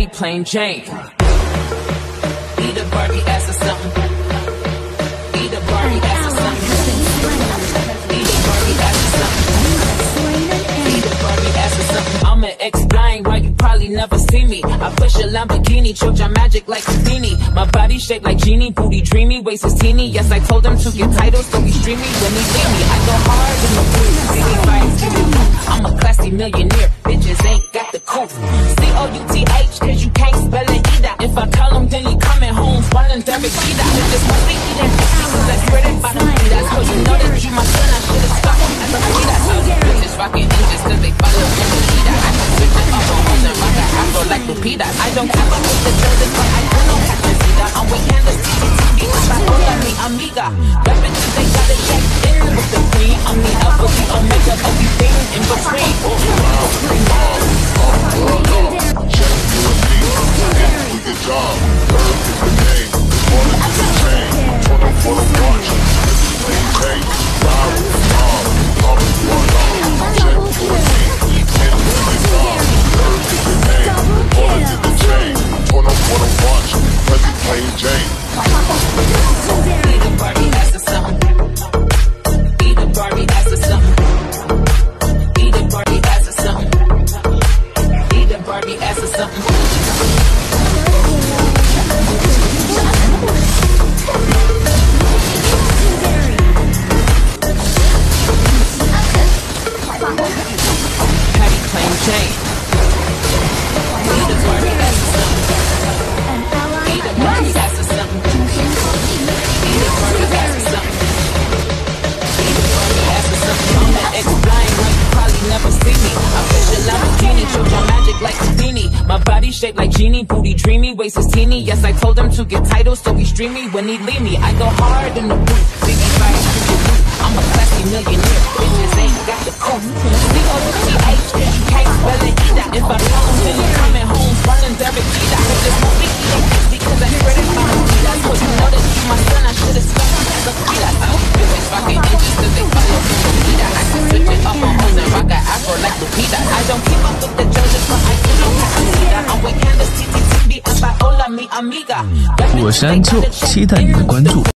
Patty plain Jane. Eat a Barbie ass or something. I'ma explain why you probably never see me. I push a Lamborghini, choke your magic like Houdini. My body shaped like genie, booty dreamy, waist is teeny. Yes, I told him to get titles, so he stream me when he see me. I go hard in the booth, city vibes. I'm a classy millionaire, bitches ain't got the couth. If this must be I. I you know that you my son, I should've stopped him at the feet. I told you bitches rocking inches, cause they follow him to eat. I can switch it up on hoes and rock a afro like Lupita. I don't keep up with the Jordans, but I do know how to see that. I'm with Candace, TTTV, I mi amiga. That bitches, they gotta check in with the queen. I'm the alpha, the omega, everything in between. Shaped like genie, booty dreamy, waist is teeny. Yes, I told him to get titles, so he stream me when he leave me. I go hard in the booth, 我是安秋，期待你的关注。